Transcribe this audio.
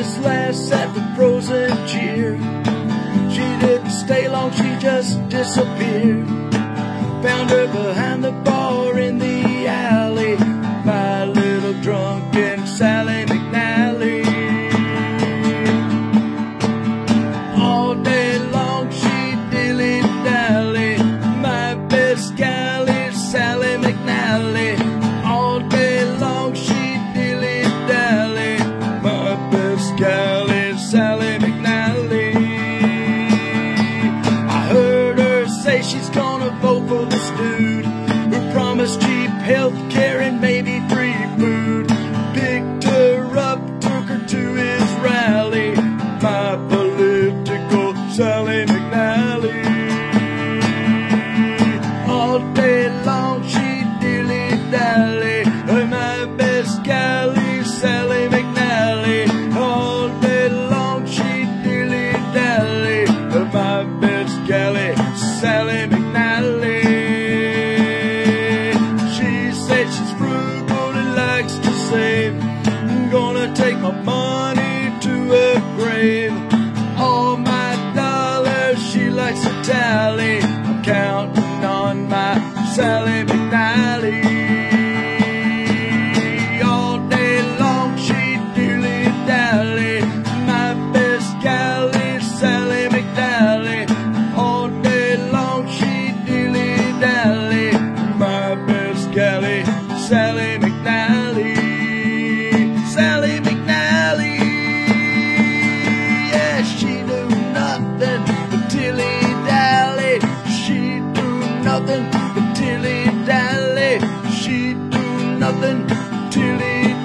this last at the frozen cheer. She didn't stay long, she just disappeared. Found her behind the bar in the alley My little drunken Sally McNally. All day long she dilly-dally, my best guy. Say she's gonna vote for this dude who promised cheap health care and maybe free food. Picked her up, took her to his rally. My political Sally McNally. All day long she dilly dally. My best gal is Sally McNally. All day long she dilly dally. My best galley, grave. Nothing but dilly dally. She do nothing but dilly